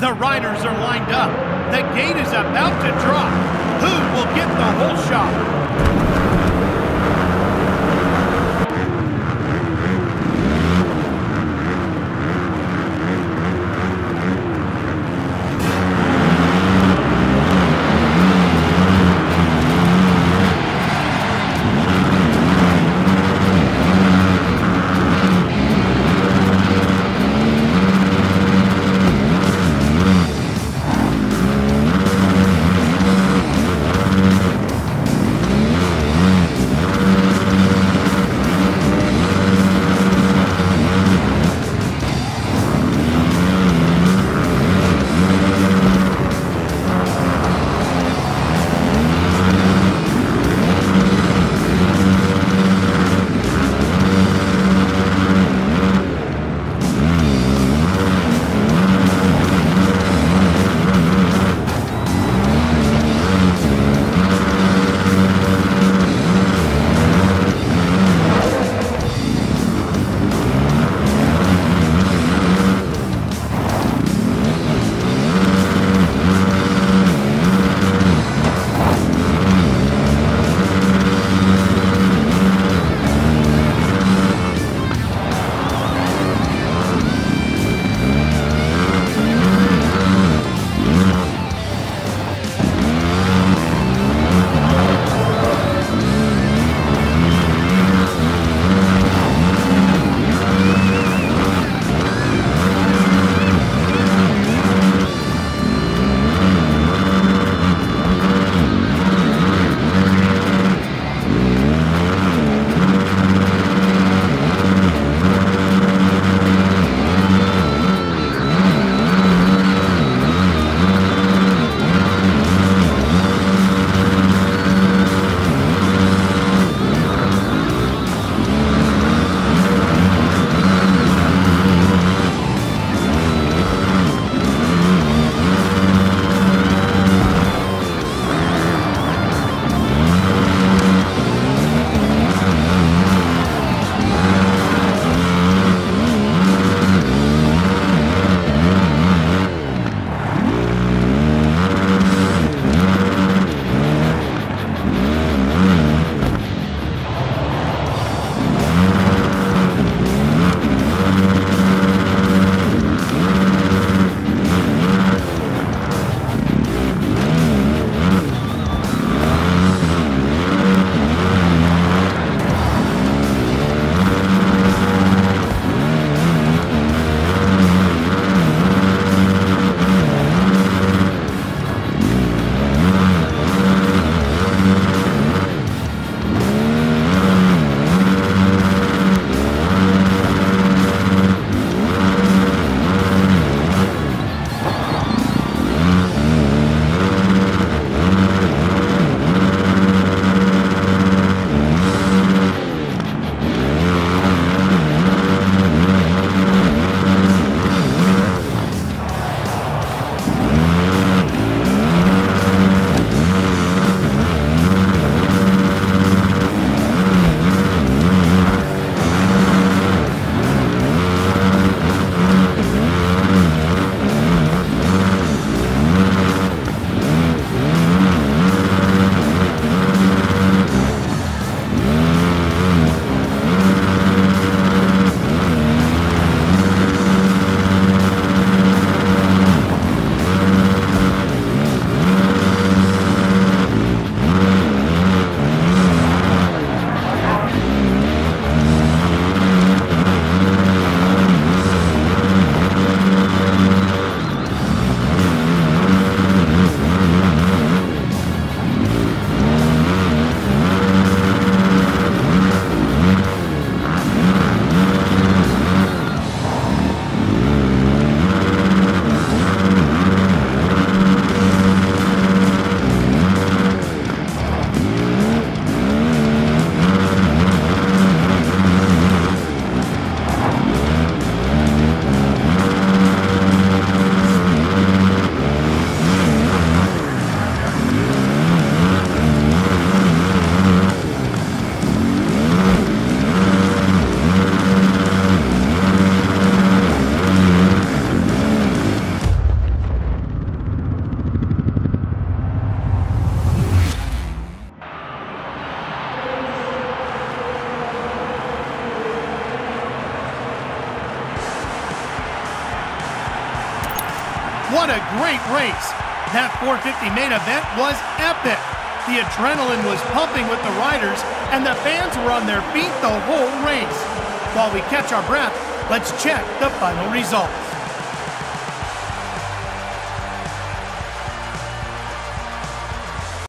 The riders are lined up. The gate is about to drop. Who will get the whole shot? What a great race! That 450 main event was epic. The adrenaline was pumping with the riders, and the fans were on their feet the whole race. While we catch our breath, let's check the final results.